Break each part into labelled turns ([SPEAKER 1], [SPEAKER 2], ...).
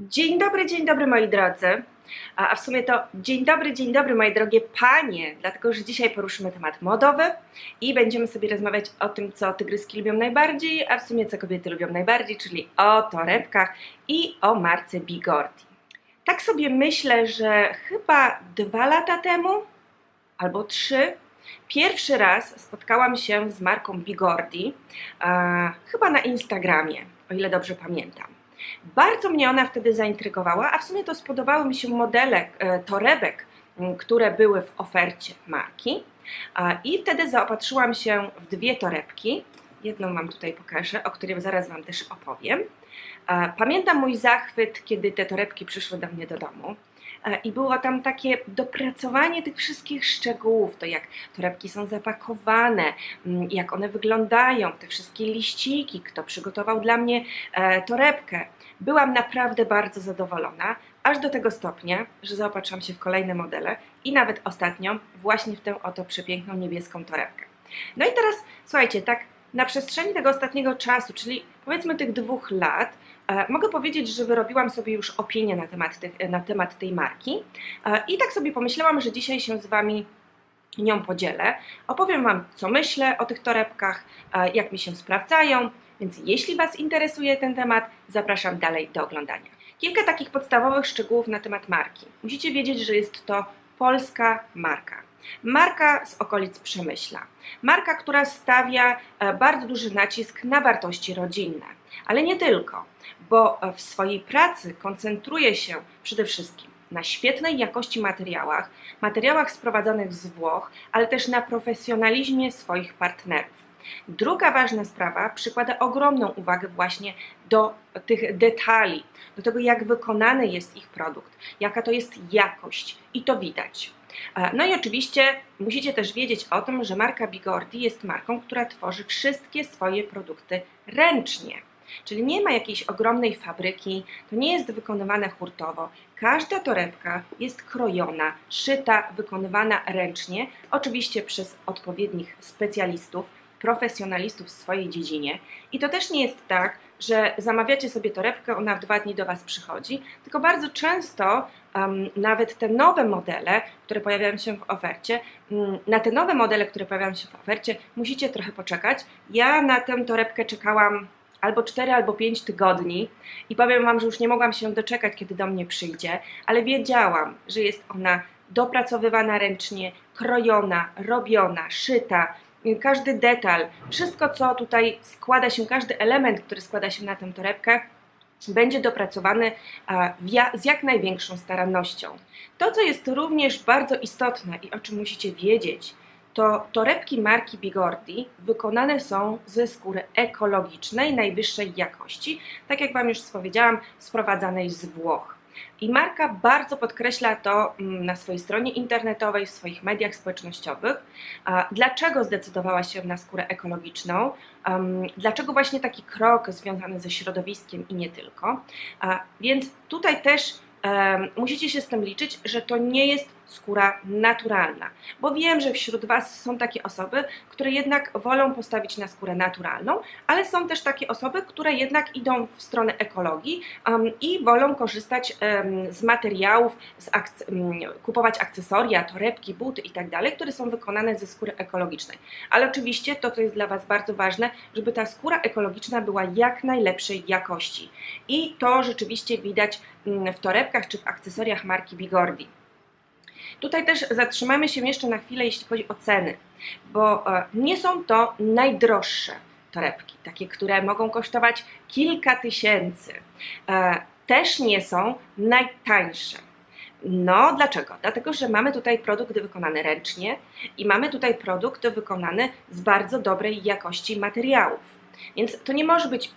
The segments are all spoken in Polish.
[SPEAKER 1] Dzień dobry, dzień dobry moi drodzy. A w sumie to dzień dobry, dzień dobry moje drogie panie, dlatego że dzisiaj poruszymy temat modowy i będziemy sobie rozmawiać o tym, co tygryski lubią najbardziej, a w sumie co kobiety lubią najbardziej, czyli o torebkach i o marce Bigordi. Tak sobie myślę, że chyba dwa lata temu albo trzy pierwszy raz spotkałam się z marką Bigordi, chyba na Instagramie, o ile dobrze pamiętam. Bardzo mnie ona wtedy zaintrygowała, a w sumie to spodobały mi się modele e, torebek, które były w ofercie marki. I wtedy zaopatrzyłam się w dwie torebki. Jedną Wam tutaj pokażę, o której zaraz Wam też opowiem. Pamiętam mój zachwyt, kiedy te torebki przyszły do mnie do domu. I było tam takie dopracowanie tych wszystkich szczegółów, to jak torebki są zapakowane, jak one wyglądają, te wszystkie liściki, kto przygotował dla mnie e, torebkę. Byłam naprawdę bardzo zadowolona, aż do tego stopnia, że zaopatrzyłam się w kolejne modele i nawet ostatnio właśnie w tę oto przepiękną niebieską torebkę. No i teraz, słuchajcie, tak na przestrzeni tego ostatniego czasu, czyli powiedzmy tych dwóch lat, mogę powiedzieć, że wyrobiłam sobie już opinię na temat, tych, na temat tej marki e, i tak sobie pomyślałam, że dzisiaj się z Wami nią podzielę. Opowiem Wam, co myślę o tych torebkach, e, jak mi się sprawdzają, więc jeśli Was interesuje ten temat, zapraszam dalej do oglądania. Kilka takich podstawowych szczegółów na temat marki. Musicie wiedzieć, że jest to polska marka. Marka z okolic Przemyśla. Marka, która stawia e, bardzo duży nacisk na wartości rodzinne. Ale nie tylko, bo w swojej pracy koncentruje się przede wszystkim na świetnej jakości materiałach, materiałach sprowadzonych z Włoch, ale też na profesjonalizmie swoich partnerów. Druga ważna sprawa przykłada ogromną uwagę właśnie do tych detali, do tego, jak wykonany jest ich produkt, jaka to jest jakość i to widać. No i oczywiście musicie też wiedzieć o tym, że marka Bigordi jest marką, która tworzy wszystkie swoje produkty ręcznie. Czyli nie ma jakiejś ogromnej fabryki, to nie jest wykonywane hurtowo. Każda torebka jest krojona, szyta, wykonywana ręcznie, oczywiście przez odpowiednich specjalistów, profesjonalistów w swojej dziedzinie. I to też nie jest tak, że zamawiacie sobie torebkę, ona w dwa dni do Was przychodzi, tylko bardzo często um, nawet te nowe modele, które pojawiają się w ofercie, um, na te nowe modele, które pojawiają się w ofercie, musicie trochę poczekać. Ja na tę torebkę czekałam albo 4, albo 5 tygodni i powiem Wam, że już nie mogłam się doczekać, kiedy do mnie przyjdzie, ale wiedziałam, że jest ona dopracowywana ręcznie, krojona, robiona, szyta, każdy detal, wszystko co tutaj składa się, każdy element, który składa się na tę torebkę, będzie dopracowany z jak największą starannością. To, co jest również bardzo istotne i o czym musicie wiedzieć, to torebki marki Bigordi wykonane są ze skóry ekologicznej, najwyższej jakości, tak jak Wam już powiedziałam, sprowadzanej z Włoch. I marka bardzo podkreśla to mm, na swojej stronie internetowej, w swoich mediach społecznościowych. Dlaczego zdecydowała się na skórę ekologiczną? Dlaczego właśnie taki krok związany ze środowiskiem i nie tylko? Więc tutaj też musicie się z tym liczyć, że to nie jest skóra naturalna, bo wiem, że wśród Was są takie osoby, które jednak wolą postawić na skórę naturalną, ale są też takie osoby, które jednak idą w stronę ekologii um, i wolą korzystać um, z materiałów, z akc um, kupować akcesoria, torebki, buty itd., tak które są wykonane ze skóry ekologicznej. Ale oczywiście to, co jest dla Was bardzo ważne, żeby ta skóra ekologiczna była jak najlepszej jakości. I to rzeczywiście widać w torebkach czy w akcesoriach marki Bigordi. Tutaj też zatrzymamy się jeszcze na chwilę, jeśli chodzi o ceny, bo e, nie są to najdroższe torebki, takie, które mogą kosztować kilka tysięcy. E, też nie są najtańsze. No, dlaczego? Dlatego, że mamy tutaj produkt wykonany ręcznie i mamy tutaj produkt wykonany z bardzo dobrej jakości materiałów. Więc to nie może być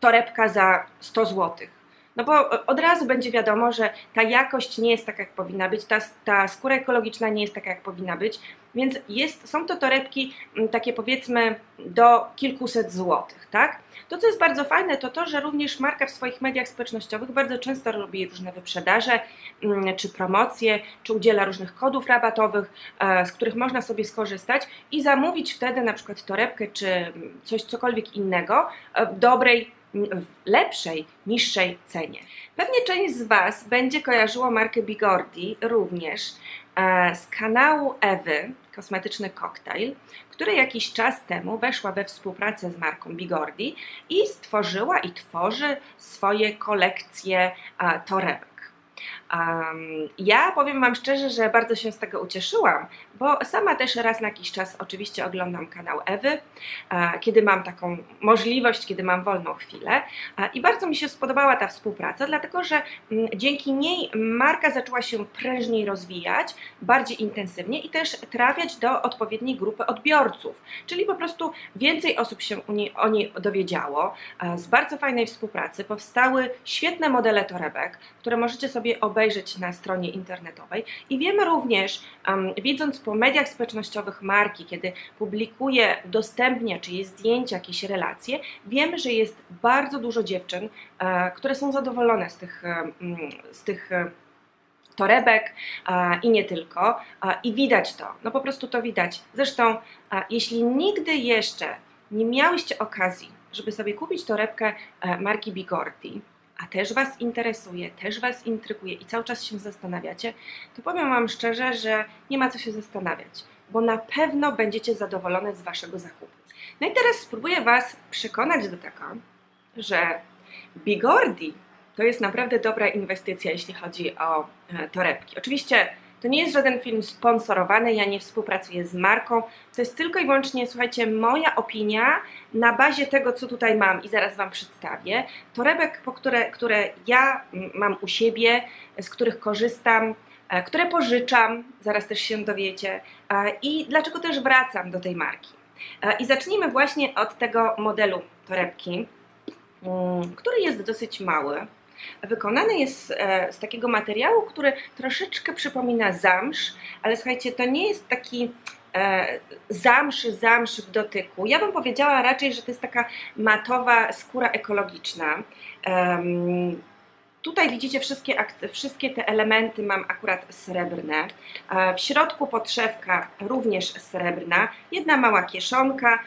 [SPEAKER 1] torebka za 100 zł no bo od razu będzie wiadomo, że ta jakość nie jest taka, jak powinna być, ta, ta skóra ekologiczna nie jest taka, jak powinna być, więc jest, są to torebki mm, takie powiedzmy do kilkuset złotych, tak? To, co jest bardzo fajne, to to, że również marka w swoich mediach społecznościowych bardzo często robi różne wyprzedaże, mm, czy promocje, czy udziela różnych kodów rabatowych, e, z których można sobie skorzystać i zamówić wtedy na przykład torebkę, czy coś, cokolwiek innego w dobrej w lepszej, niższej cenie. Pewnie część z Was będzie kojarzyło markę Bigordi również e, z kanału Ewy, kosmetyczny koktajl, który jakiś czas temu weszła we współpracę z marką Bigordi i stworzyła i tworzy swoje kolekcje torebek. Um, ja powiem Wam szczerze, że bardzo się z tego ucieszyłam, bo sama też raz na jakiś czas oczywiście oglądam kanał Ewy, kiedy mam taką możliwość, kiedy mam wolną chwilę i bardzo mi się spodobała ta współpraca, dlatego że mm, dzięki niej marka zaczęła się prężniej rozwijać, bardziej intensywnie i też trafiać do odpowiedniej grupy odbiorców, czyli po prostu więcej osób się o niej dowiedziało. Z bardzo fajnej współpracy powstały świetne modele torebek, które możecie sobie obejrzeć na stronie internetowej i wiemy również, widząc po mediach społecznościowych marki, kiedy publikuje, udostępnia czyjeś zdjęcia, jakieś relacje, wiemy, że jest bardzo dużo dziewczyn, e, które są zadowolone z tych, e, z tych e, torebek i nie tylko. I widać to, no po prostu to widać. Zresztą, jeśli nigdy jeszcze nie miałyście okazji, żeby sobie kupić torebkę marki Bigorti, a też Was interesuje, też Was intryguje i cały czas się zastanawiacie, to powiem Wam szczerze, że nie ma co się zastanawiać, bo na pewno będziecie zadowolone z Waszego zakupu. No i teraz spróbuję Was przekonać do tego, że Bigordi to jest naprawdę dobra inwestycja, jeśli chodzi o e, torebki. Oczywiście to nie jest żaden film sponsorowany, ja nie współpracuję z marką. To jest tylko i wyłącznie, słuchajcie, moja opinia na bazie tego, co tutaj mam i zaraz Wam przedstawię. Torebek, po które, które ja mam u siebie, z których korzystam, e, które pożyczam, zaraz też się dowiecie, e, i dlaczego też wracam do tej marki. E, I zacznijmy właśnie od tego modelu torebki, mm, który jest dosyć mały. Wykonany jest e, z takiego materiału, który troszeczkę przypomina zamsz, ale słuchajcie, to nie jest taki e, zamsz, zamsz w dotyku. Ja bym powiedziała raczej, że to jest taka matowa skóra ekologiczna. Tutaj widzicie wszystkie, wszystkie te elementy mam akurat srebrne. W środku podszewka również srebrna, jedna mała kieszonka,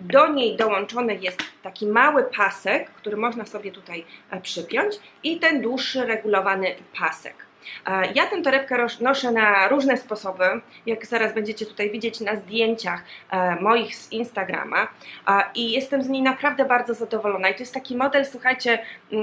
[SPEAKER 1] do niej dołączony jest taki mały pasek, który można sobie tutaj e, przypiąć i ten dłuższy regulowany pasek. E, ja tę torebkę noszę na różne sposoby, jak zaraz będziecie tutaj widzieć na zdjęciach e, moich z Instagrama e, i jestem z niej naprawdę bardzo zadowolona i to jest taki model, słuchajcie,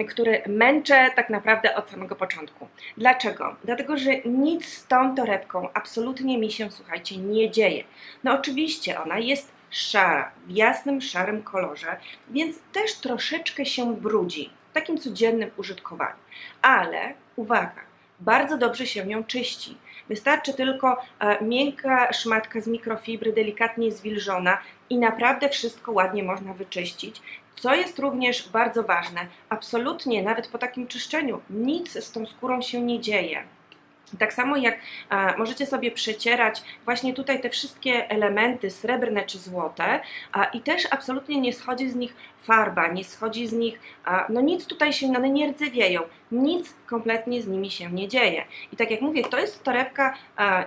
[SPEAKER 1] który męczę tak naprawdę od samego początku. Dlaczego? Dlatego, że nic z tą torebką absolutnie mi się, słuchajcie, nie dzieje. No oczywiście ona jest szara, w jasnym, szarym kolorze, więc też troszeczkę się brudzi w takim codziennym użytkowaniu. Ale uwaga, bardzo dobrze się ją czyści. Wystarczy tylko e, miękka szmatka z mikrofibry, delikatnie zwilżona i naprawdę wszystko ładnie można wyczyścić. Co jest również bardzo ważne, absolutnie nawet po takim czyszczeniu nic z tą skórą się nie dzieje. Tak samo jak a, możecie sobie przecierać właśnie tutaj te wszystkie elementy srebrne czy złote a, i też absolutnie nie schodzi z nich farba, nie schodzi z nich, a, no nic tutaj się, one nie rdzewieją, nic kompletnie z nimi się nie dzieje. I tak jak mówię, to jest torebka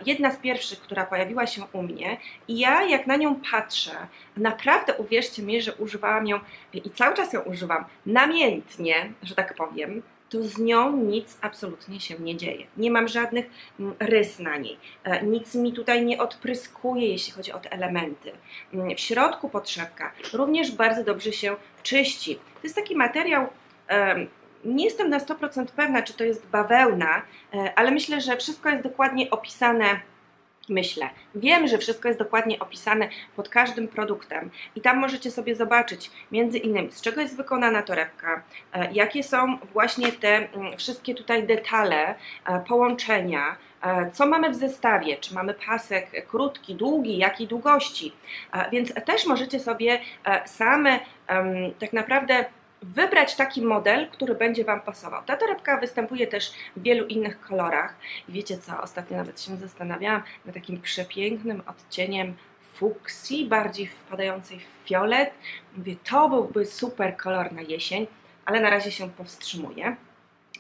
[SPEAKER 1] jedna z pierwszych, która pojawiła się u mnie i ja jak na nią patrzę, naprawdę uwierzcie mi, że używałam ją i cały czas ją używam namiętnie, że tak powiem, to z nią nic absolutnie się nie dzieje. Nie mam żadnych mm, rys na niej. E, nic mi tutaj nie odpryskuje, jeśli chodzi o te elementy. Mm, w środku podszewka również bardzo dobrze się czyści. To jest taki materiał, nie jestem na 100% pewna, czy to jest bawełna, e, ale myślę, że wszystko jest dokładnie opisane myślę. Wiem, że wszystko jest dokładnie opisane pod każdym produktem i tam możecie sobie zobaczyć między innymi z czego jest wykonana torebka, e, jakie są właśnie te mm, wszystkie tutaj detale, e, połączenia, e, co mamy w zestawie, czy mamy pasek krótki, długi, jakiej długości, więc też możecie sobie same tak naprawdę wybrać taki model, który będzie Wam pasował. Ta torebka występuje też w wielu innych kolorach. Wiecie co, ostatnio nawet się zastanawiałam nad takim przepięknym odcieniem fuksji, bardziej wpadającej w fiolet. Mówię, to byłby super kolor na jesień, ale na razie się powstrzymuję.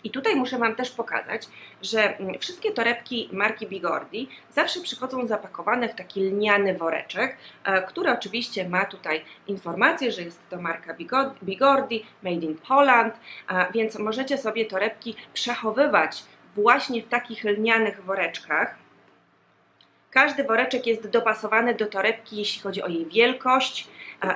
[SPEAKER 1] I tutaj muszę Wam też pokazać, że mm, wszystkie torebki marki Bigordi zawsze przychodzą zapakowane w taki lniany woreczek, e, który oczywiście ma tutaj informację, że jest to marka Bigordi, made in Poland, więc możecie sobie torebki przechowywać właśnie w takich lnianych woreczkach. Każdy woreczek jest dopasowany do torebki, jeśli chodzi o jej wielkość,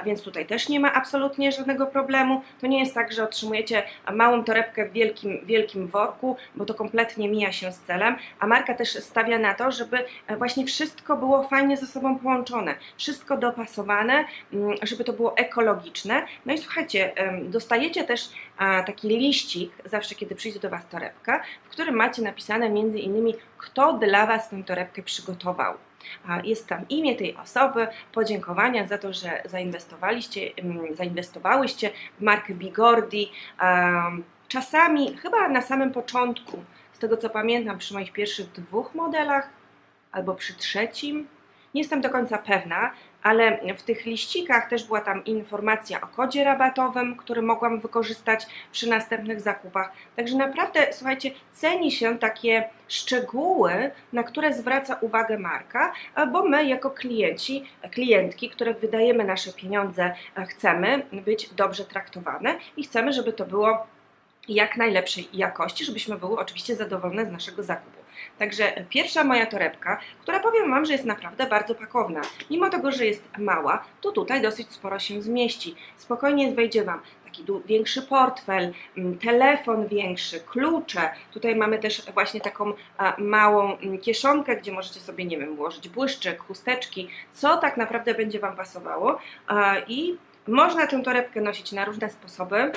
[SPEAKER 1] więc tutaj też nie ma absolutnie żadnego problemu. To nie jest tak, że otrzymujecie małą torebkę w wielkim, wielkim worku, bo to kompletnie mija się z celem, a marka też stawia na to, żeby e, właśnie wszystko było fajnie ze sobą połączone, wszystko dopasowane, mm, żeby to było ekologiczne. No i słuchajcie, dostajecie też taki liścik, zawsze kiedy przyjdzie do Was torebka, w którym macie napisane między innymi, kto dla Was tę torebkę przygotował. Jest tam imię tej osoby, podziękowania za to, że zainwestowaliście, zainwestowałyście w markę Bigordi. Czasami, chyba na samym początku, z tego co pamiętam, przy moich pierwszych dwóch modelach albo przy trzecim, nie jestem do końca pewna, ale w tych liścikach też była tam informacja o kodzie rabatowym, który mogłam wykorzystać przy następnych zakupach. Także naprawdę, słuchajcie, ceni się takie szczegóły, na które zwraca uwagę marka, bo my jako klienci, klientki, które wydajemy nasze pieniądze, chcemy być dobrze traktowane i chcemy, żeby to było jak najlepszej jakości, żebyśmy były oczywiście zadowolone z naszego zakupu. Także pierwsza moja torebka, która powiem Wam, że jest naprawdę bardzo pakowna. Mimo tego, że jest mała, to tutaj dosyć sporo się zmieści. Spokojnie wejdzie Wam taki większy portfel, mm, telefon większy, klucze. Tutaj mamy też właśnie taką małą mm, kieszonkę, gdzie możecie sobie, nie wiem, włożyć błyszczyk, chusteczki, co tak naprawdę będzie Wam pasowało. I można tę torebkę nosić na różne sposoby.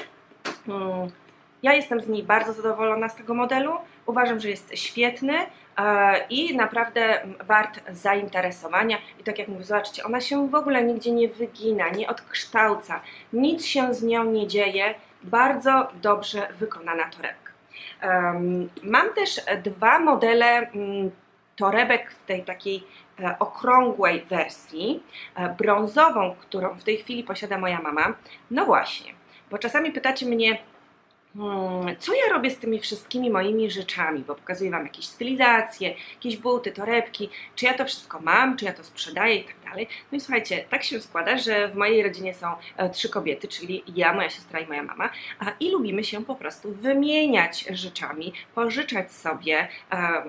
[SPEAKER 1] Ja jestem z niej bardzo zadowolona z tego modelu. Uważam, że jest świetny e, i naprawdę wart zainteresowania. I tak jak mówię, zobaczcie, ona się w ogóle nigdzie nie wygina, nie odkształca, nic się z nią nie dzieje. Bardzo dobrze wykonana torebka. Mam też dwa modele mm, torebek w tej takiej e, okrągłej wersji, e, brązową, którą w tej chwili posiada moja mama. No właśnie, bo czasami pytacie mnie, co ja robię z tymi wszystkimi moimi rzeczami, bo pokazuję Wam jakieś stylizacje, jakieś buty, torebki, czy ja to wszystko mam, czy ja to sprzedaję i tak dalej. No i słuchajcie, tak się składa, że w mojej rodzinie są e, trzy kobiety, czyli ja, moja siostra i moja mama, i lubimy się po prostu wymieniać rzeczami, pożyczać sobie,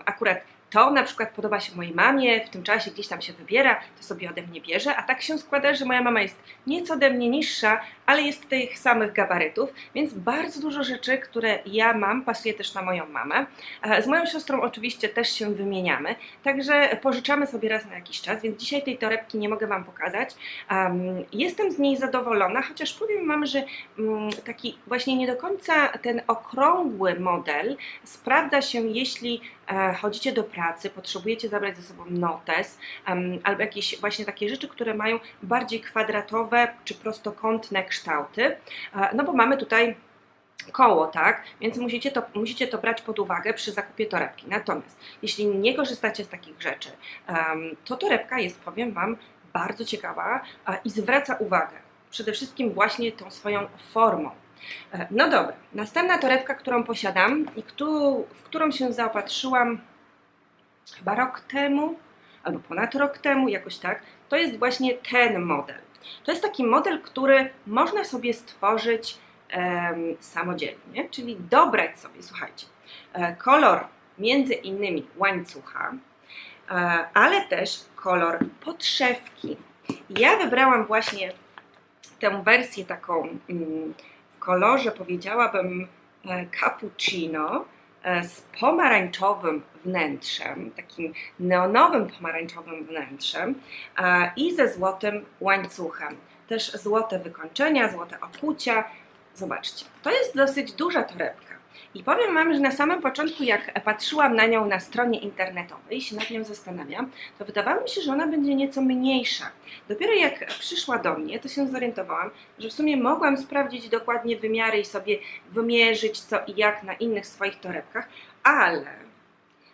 [SPEAKER 1] akurat to na przykład podoba się mojej mamie, w tym czasie gdzieś tam się wybiera, to sobie ode mnie bierze, a tak się składa, że moja mama jest nieco ode mnie niższa, ale jest tych samych gabarytów, więc bardzo dużo rzeczy, które ja mam, pasuje też na moją mamę. E, z moją siostrą oczywiście też się wymieniamy, także pożyczamy sobie raz na jakiś czas, więc dzisiaj tej torebki nie mogę Wam pokazać. Jestem z niej zadowolona, chociaż powiem Wam, że mm, taki właśnie nie do końca ten okrągły model sprawdza się, jeśli e, chodzicie do pracy, potrzebujecie zabrać ze sobą notes albo jakieś właśnie takie rzeczy, które mają bardziej kwadratowe czy prostokątne kształty, no bo mamy tutaj koło, tak? Więc musicie to, musicie to brać pod uwagę przy zakupie torebki. Natomiast jeśli nie korzystacie z takich rzeczy, to torebka jest, powiem Wam, bardzo ciekawa i zwraca uwagę przede wszystkim właśnie tą swoją formą. E, no dobra, następna torebka, którą posiadam i w którą się zaopatrzyłam chyba rok temu, albo ponad rok temu, jakoś tak, to jest właśnie ten model. To jest taki model, który można sobie stworzyć um, samodzielnie, czyli dobrać sobie, słuchajcie, e, kolor między innymi łańcucha, e, ale też kolor podszewki. Ja wybrałam właśnie tę wersję taką mm, w kolorze, powiedziałabym, e, cappuccino, z pomarańczowym wnętrzem, takim neonowym pomarańczowym wnętrzem e, i ze złotym łańcuchem. Też złote wykończenia, złote okucia. Zobaczcie, to jest dosyć duża torebka. I powiem Wam, że na samym początku, jak patrzyłam na nią na stronie internetowej i się nad nią zastanawiam, to wydawało mi się, że ona będzie nieco mniejsza. Dopiero jak przyszła do mnie, to się zorientowałam, że w sumie mogłam sprawdzić dokładnie wymiary i sobie wymierzyć co i jak na innych swoich torebkach, ale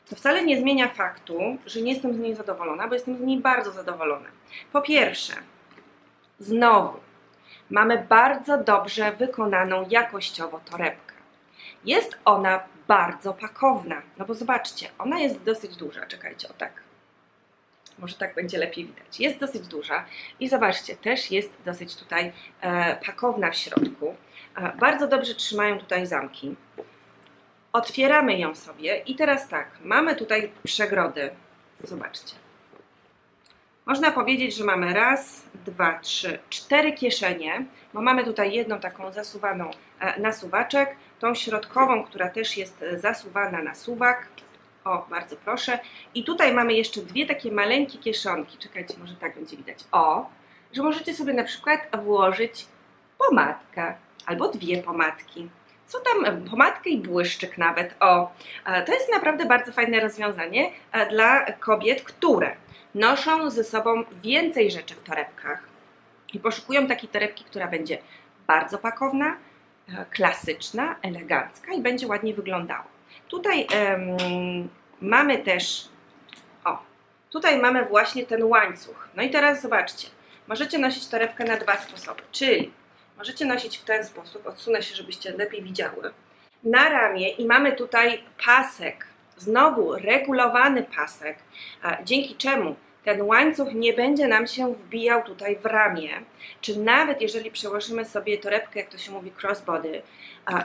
[SPEAKER 1] to wcale nie zmienia faktu, że nie jestem z niej zadowolona, bo jestem z niej bardzo zadowolona. Po pierwsze, znowu, mamy bardzo dobrze wykonaną jakościowo torebkę. Jest ona bardzo pakowna. No bo zobaczcie, ona jest dosyć duża. Czekajcie, o tak. Może tak będzie lepiej widać. Jest dosyć duża i zobaczcie, też jest dosyć tutaj e, pakowna w środku. E, bardzo dobrze trzymają tutaj zamki. Otwieramy ją sobie i teraz tak, mamy tutaj przegrody. Zobaczcie. Można powiedzieć, że mamy raz, dwa, trzy, cztery kieszenie, bo mamy tutaj jedną taką zasuwaną e, na suwaczek, tą środkową, która też jest e, zasuwana na suwak. O, bardzo proszę. I tutaj mamy jeszcze dwie takie maleńkie kieszonki. Czekajcie, może tak będzie widać. O, że możecie sobie na przykład włożyć pomadkę albo dwie pomadki. Co tam, pomadkę i błyszczyk nawet. O, e, to jest naprawdę bardzo fajne rozwiązanie dla kobiet, które noszą ze sobą więcej rzeczy w torebkach i poszukują takiej torebki, która będzie bardzo pakowna, e, klasyczna, elegancka i będzie ładnie wyglądała. Tutaj um, mamy też, o, tutaj mamy właśnie ten łańcuch. No i teraz zobaczcie, możecie nosić torebkę na dwa sposoby, czyli możecie nosić w ten sposób, odsunę się, żebyście lepiej widziały, na ramię i mamy tutaj pasek znowu regulowany pasek, dzięki czemu ten łańcuch nie będzie nam się wbijał tutaj w ramię, czy nawet jeżeli przełożymy sobie torebkę, jak to się mówi crossbody,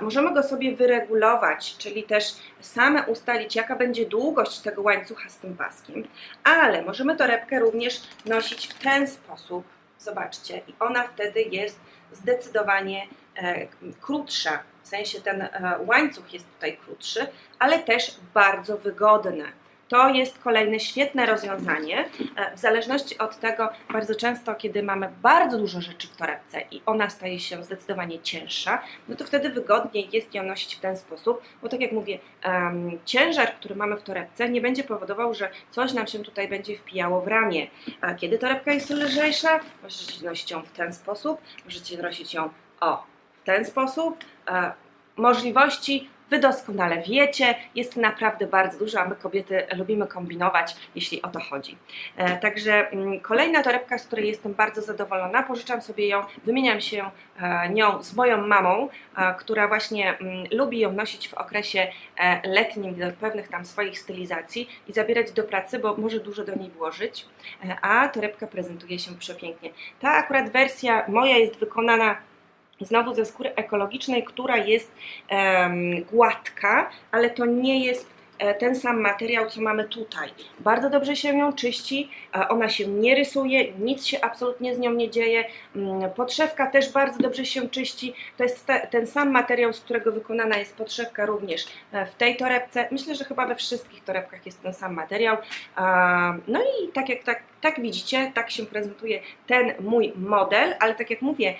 [SPEAKER 1] możemy go sobie wyregulować, czyli też same ustalić, jaka będzie długość tego łańcucha z tym paskiem, ale możemy torebkę również nosić w ten sposób, zobaczcie, i ona wtedy jest zdecydowanie e, krótsza, w sensie ten e, łańcuch jest tutaj krótszy, ale też bardzo wygodny. To jest kolejne świetne rozwiązanie. E, w zależności od tego, bardzo często, kiedy mamy bardzo dużo rzeczy w torebce i ona staje się zdecydowanie cięższa, no to wtedy wygodniej jest ją nosić w ten sposób, bo tak jak mówię, ciężar, który mamy w torebce, nie będzie powodował, że coś nam się tutaj będzie wpijało w ramię. A kiedy torebka jest lżejsza, możecie nosić ją w ten sposób, możecie nosić ją o, w ten sposób. E, możliwości Wy doskonale wiecie, jest naprawdę bardzo dużo, a my kobiety lubimy kombinować, jeśli o to chodzi. E, także mm, kolejna torebka, z której jestem bardzo zadowolona, pożyczam sobie ją, wymieniam się e, nią z moją mamą, e, która właśnie mm, lubi ją nosić w okresie letnim do pewnych tam swoich stylizacji i zabierać do pracy, bo może dużo do niej włożyć, a torebka prezentuje się przepięknie. Ta akurat wersja moja jest wykonana znowu ze skóry ekologicznej, która jest um, gładka, ale to nie jest E, ten sam materiał, co mamy tutaj. Bardzo dobrze się ją czyści, e, ona się nie rysuje, nic się absolutnie z nią nie dzieje. Mm, podszewka też bardzo dobrze się czyści. To jest te, ten sam materiał, z którego wykonana jest podszewka również e, w tej torebce. Myślę, że chyba we wszystkich torebkach jest ten sam materiał. No i tak jak tak, tak widzicie, tak się prezentuje ten mój model, ale tak jak mówię,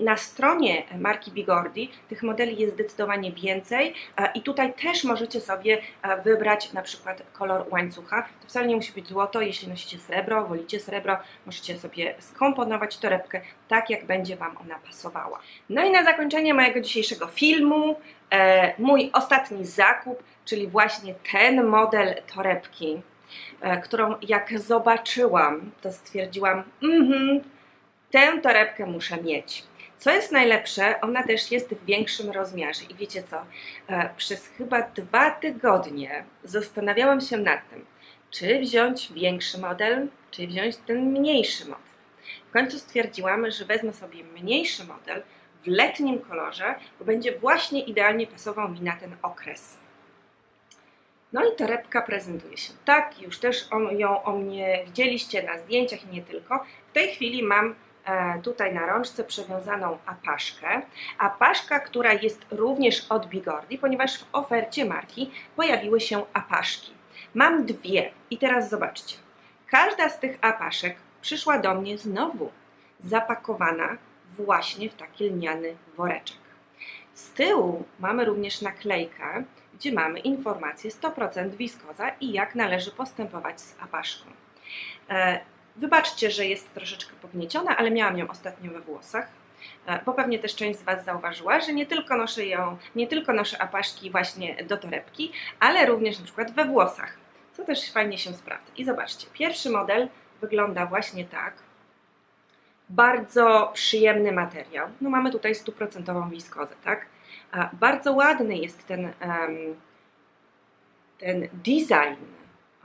[SPEAKER 1] na stronie marki Bigordi tych modeli jest zdecydowanie więcej i tutaj też możecie sobie wybrać na przykład kolor łańcucha. To wcale nie musi być złoto, jeśli nosicie srebro, wolicie srebro, możecie sobie skomponować torebkę tak, jak będzie Wam ona pasowała. No i na zakończenie mojego dzisiejszego filmu, e, mój ostatni zakup, czyli właśnie ten model torebki, e, którą jak zobaczyłam, to stwierdziłam, mhm, tę torebkę muszę mieć. Co jest najlepsze, ona też jest w większym rozmiarze. I wiecie co? E, przez chyba dwa tygodnie zastanawiałam się nad tym, czy wziąć większy model, czy wziąć ten mniejszy model. W końcu stwierdziłam, że wezmę sobie mniejszy model w letnim kolorze, bo będzie właśnie idealnie pasował mi na ten okres. No i torebka prezentuje się tak, już też ją o mnie widzieliście na zdjęciach i nie tylko. W tej chwili mam E, tutaj na rączce przewiązaną apaszkę. Apaszka, która jest również od Bigordi, ponieważ w ofercie marki pojawiły się apaszki. Mam dwie i teraz zobaczcie. Każda z tych apaszek przyszła do mnie znowu zapakowana właśnie w taki lniany woreczek. Z tyłu mamy również naklejkę, gdzie mamy informację 100% wiskoza i jak należy postępować z apaszką. E, Wybaczcie, że jest troszeczkę pognieciona, ale miałam ją ostatnio we włosach, e, bo pewnie też część z Was zauważyła, że nie tylko noszę ją, nie tylko noszę apaszki właśnie do torebki, ale również na przykład we włosach, co też fajnie się sprawdza. I zobaczcie, pierwszy model wygląda właśnie tak. Bardzo przyjemny materiał. No mamy tutaj stuprocentową wiskozę, tak? Bardzo ładny jest ten ten design,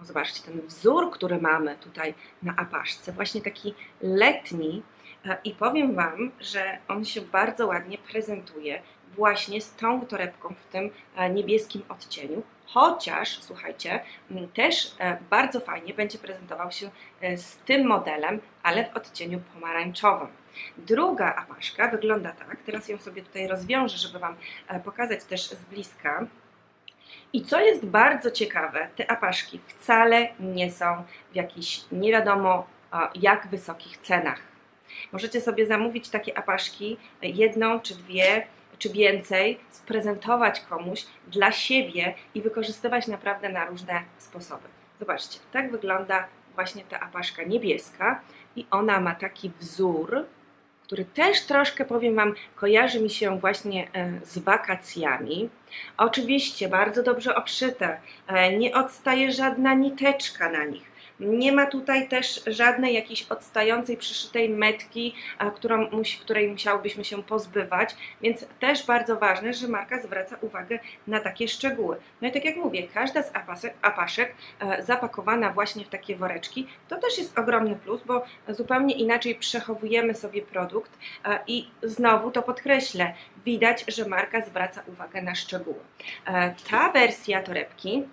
[SPEAKER 1] o, zobaczcie, ten wzór, który mamy tutaj na apaszce, właśnie taki letni. E, i powiem Wam, że on się bardzo ładnie prezentuje właśnie z tą torebką w tym e, niebieskim odcieniu, chociaż, słuchajcie, też e, bardzo fajnie będzie prezentował się z tym modelem, ale w odcieniu pomarańczowym. Druga apaszka wygląda tak, teraz ją sobie tutaj rozwiążę, żeby Wam pokazać też z bliska. I co jest bardzo ciekawe, te apaszki wcale nie są w jakichś nie wiadomo jak wysokich cenach. Możecie sobie zamówić takie apaszki, jedną czy dwie, czy więcej, sprezentować komuś dla siebie i wykorzystywać naprawdę na różne sposoby. Zobaczcie, tak wygląda właśnie ta apaszka niebieska i ona ma taki wzór, który też troszkę, powiem Wam, kojarzy mi się właśnie e, z wakacjami. Oczywiście bardzo dobrze obszyte, e, nie odstaje żadna niteczka na nich. Nie ma tutaj też żadnej jakiejś odstającej, przyszytej metki, którą, której musiałobyśmy się pozbywać, więc też bardzo ważne, że marka zwraca uwagę na takie szczegóły. No i tak jak mówię, każda z apasek, apaszek e, zapakowana właśnie w takie woreczki, to też jest ogromny plus, bo zupełnie inaczej przechowujemy sobie produkt e, i znowu to podkreślę, widać, że marka zwraca uwagę na szczegóły. E, ta wersja torebki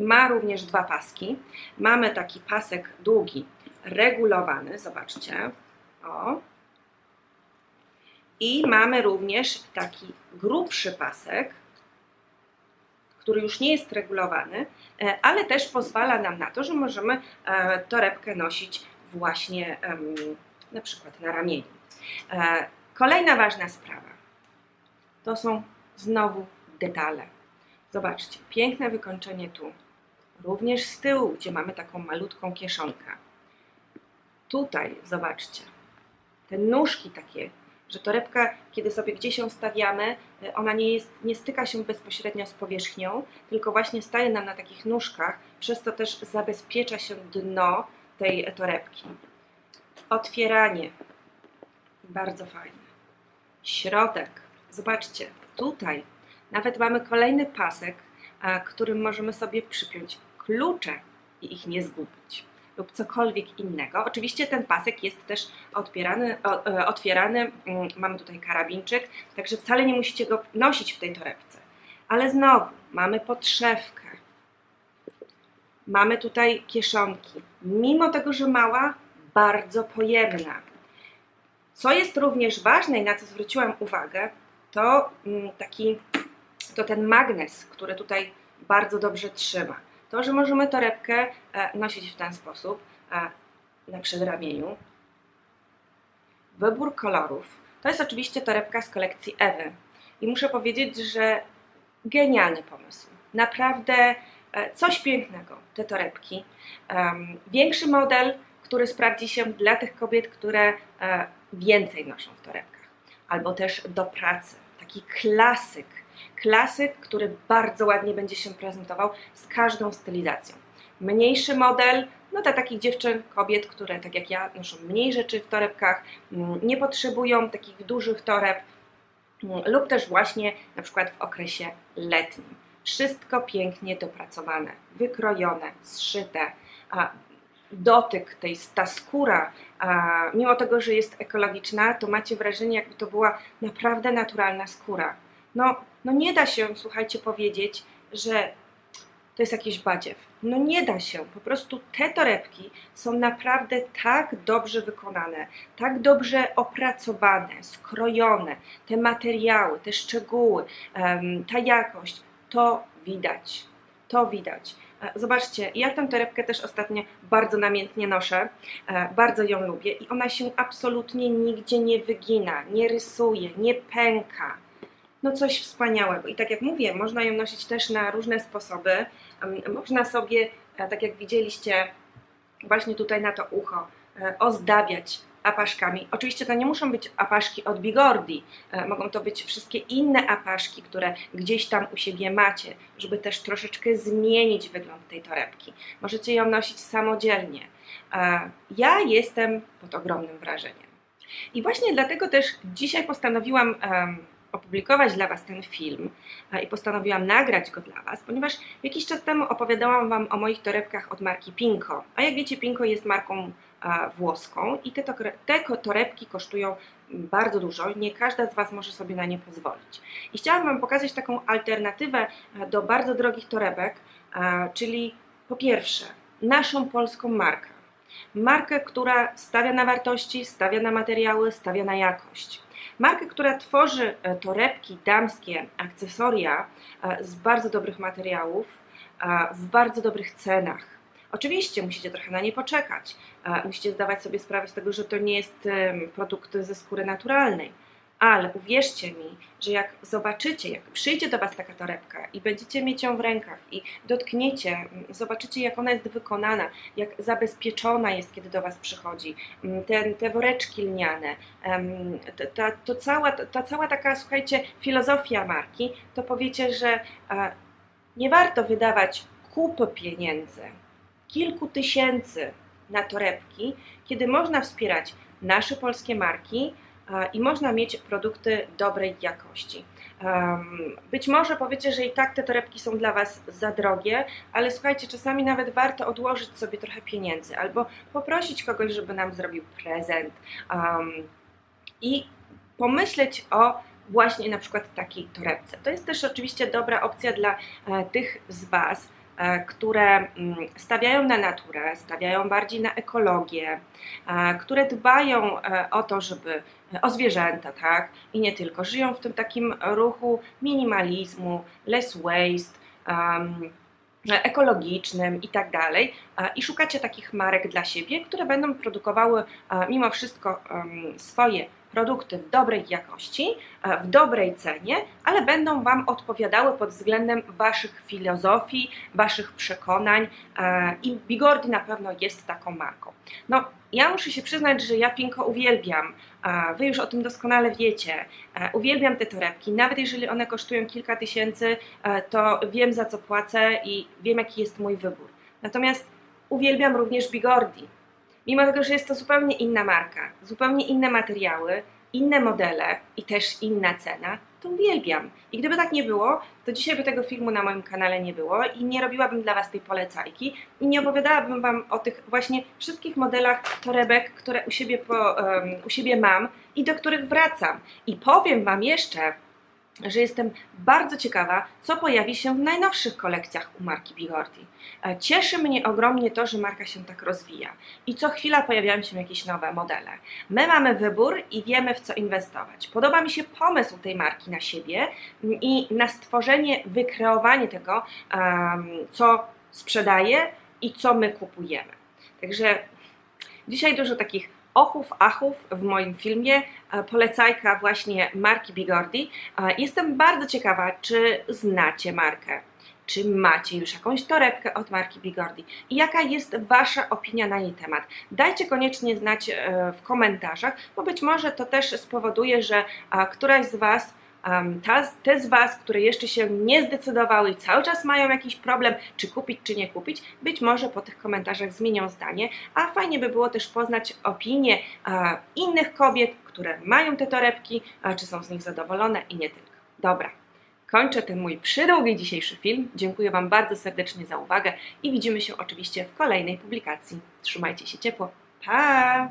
[SPEAKER 1] ma również dwa paski. Mamy taki pasek długi, regulowany, zobaczcie. O. I mamy również taki grubszy pasek, który już nie jest regulowany, e, ale też pozwala nam na to, że możemy e, torebkę nosić właśnie na przykład na ramieniu. E, kolejna ważna sprawa to są znowu detale. Zobaczcie, piękne wykończenie tu, również z tyłu, gdzie mamy taką malutką kieszonkę. Tutaj, zobaczcie, te nóżki takie, że torebka, kiedy sobie gdzieś ją stawiamy, ona nie, jest, nie styka się bezpośrednio z powierzchnią, tylko właśnie staje nam na takich nóżkach, przez co też zabezpiecza się dno tej torebki. Otwieranie, bardzo fajne. Środek, zobaczcie, tutaj nawet mamy kolejny pasek, którym możemy sobie przypiąć klucze i ich nie zgubić lub cokolwiek innego. Oczywiście ten pasek jest też e, otwierany, mm, mamy tutaj karabinczyk, także wcale nie musicie go nosić w tej torebce. Ale znowu mamy podszewkę, mamy tutaj kieszonki. Mimo tego, że mała, bardzo pojemna. Co jest również ważne i na co zwróciłam uwagę, to mm, taki, to ten magnes, który tutaj bardzo dobrze trzyma to, że możemy torebkę e, nosić w ten sposób e, na przedramieniu. Wybór kolorów. To jest oczywiście torebka z kolekcji Ewy. I muszę powiedzieć, że genialny pomysł. Naprawdę e, coś pięknego, te torebki. Większy model, który sprawdzi się dla tych kobiet, które więcej noszą w torebkach. Albo też do pracy. Taki klasyk klasyk, który bardzo ładnie będzie się prezentował z każdą stylizacją. Mniejszy model, no dla takich dziewczyn, kobiet, które tak jak ja noszą mniej rzeczy w torebkach, mm, nie potrzebują takich dużych toreb mm, lub też właśnie na przykład w okresie letnim. Wszystko pięknie dopracowane, wykrojone, zszyte, a dotyk, tej, ta skóra, mimo tego, że jest ekologiczna, to macie wrażenie, jakby to była naprawdę naturalna skóra. No, no nie da się, słuchajcie, powiedzieć, że to jest jakiś badziew. No nie da się. Po prostu te torebki są naprawdę tak dobrze wykonane, tak dobrze opracowane, skrojone. Te materiały, te szczegóły, ta jakość, to widać. To widać. E, zobaczcie, ja tę torebkę też ostatnio bardzo namiętnie noszę, e, bardzo ją lubię i ona się absolutnie nigdzie nie wygina, nie rysuje, nie pęka no coś wspaniałego. I tak jak mówię, można ją nosić też na różne sposoby. Można sobie, e, tak jak widzieliście, właśnie tutaj na to ucho, e, ozdabiać apaszkami. Oczywiście to nie muszą być apaszki od Bigordi, e, mogą to być wszystkie inne apaszki, które gdzieś tam u siebie macie, żeby też troszeczkę zmienić wygląd tej torebki. Możecie ją nosić samodzielnie. Ja jestem pod ogromnym wrażeniem. I właśnie dlatego też dzisiaj postanowiłam opublikować dla Was ten film i postanowiłam nagrać go dla Was, ponieważ jakiś czas temu opowiadałam Wam o moich torebkach od marki Pinko. A jak wiecie, Pinko jest marką włoską i te, te torebki kosztują bardzo dużo. Nie każda z Was może sobie na nie pozwolić. I chciałam Wam pokazać taką alternatywę do bardzo drogich torebek, czyli po pierwsze naszą polską markę. Markę, która stawia na wartości, stawia na materiały, stawia na jakość. Markę, która tworzy e, torebki damskie, akcesoria e, z bardzo dobrych materiałów, w bardzo dobrych cenach. Oczywiście musicie trochę na nie poczekać. Musicie zdawać sobie sprawę z tego, że to nie jest produkt ze skóry naturalnej ale uwierzcie mi, że jak zobaczycie, jak przyjdzie do Was taka torebka i będziecie mieć ją w rękach i dotkniecie, mm, zobaczycie jak ona jest wykonana, jak zabezpieczona jest, kiedy do Was przychodzi, mm, te, te woreczki lniane, ta, to cała, ta cała taka, słuchajcie, filozofia marki, to powiecie, że nie warto wydawać kupy pieniędzy, kilku tysięcy na torebki, kiedy można wspierać nasze polskie marki, i można mieć produkty dobrej jakości. Być może powiecie, że i tak te torebki są dla Was za drogie, ale słuchajcie, czasami nawet warto odłożyć sobie trochę pieniędzy albo poprosić kogoś, żeby nam zrobił prezent i pomyśleć o właśnie na przykład takiej torebce. To jest też oczywiście dobra opcja dla e, tych z Was, E, które mm, stawiają na naturę, stawiają bardziej na ekologię, e, które dbają o to, żeby o zwierzęta, tak? I nie tylko. Żyją w tym takim ruchu minimalizmu, less waste, um, ekologicznym i tak dalej. I szukacie takich marek dla siebie, które będą produkowały mimo wszystko swoje produkty w dobrej jakości, e, w dobrej cenie, ale będą Wam odpowiadały pod względem Waszych filozofii, Waszych przekonań e, i Bigordi na pewno jest taką marką. No, ja muszę się przyznać, że ja Pinko uwielbiam. Wy już o tym doskonale wiecie. E, uwielbiam te torebki. Nawet jeżeli one kosztują kilka tysięcy, to wiem za co płacę i wiem jaki jest mój wybór. Natomiast uwielbiam również Bigordi. Mimo tego, że jest to zupełnie inna marka, zupełnie inne materiały, inne modele i też inna cena, to uwielbiam. I gdyby tak nie było, to dzisiaj by tego filmu na moim kanale nie było i nie robiłabym dla Was tej polecajki i nie opowiadałabym Wam o tych właśnie wszystkich modelach torebek, które u siebie, po, um, u siebie mam i do których wracam. I powiem Wam jeszcze, że jestem bardzo ciekawa, co pojawi się w najnowszych kolekcjach u marki Bigordi. E, cieszy mnie ogromnie to, że marka się tak rozwija i co chwila pojawiają się jakieś nowe modele. My mamy wybór i wiemy w co inwestować. Podoba mi się pomysł tej marki na siebie i na stworzenie, wykreowanie tego, co sprzedaje i co my kupujemy. Także dzisiaj dużo takich ochów, achów w moim filmie, e, polecajka właśnie marki Bigordi. E, jestem bardzo ciekawa, czy znacie markę. Czy macie już jakąś torebkę od marki Bigordi i jaka jest Wasza opinia na jej temat? Dajcie koniecznie znać e, w komentarzach, bo być może to też spowoduje, że któraś z Was um, ta, te z Was, które jeszcze się nie zdecydowały i cały czas mają jakiś problem, czy kupić, czy nie kupić, być może po tych komentarzach zmienią zdanie, a fajnie by było też poznać opinie uh, innych kobiet, które mają te torebki, uh, czy są z nich zadowolone i nie tylko. Dobra, kończę ten mój przydługi dzisiejszy film. Dziękuję Wam bardzo serdecznie za uwagę i widzimy się oczywiście w kolejnej publikacji. Trzymajcie się ciepło. Pa!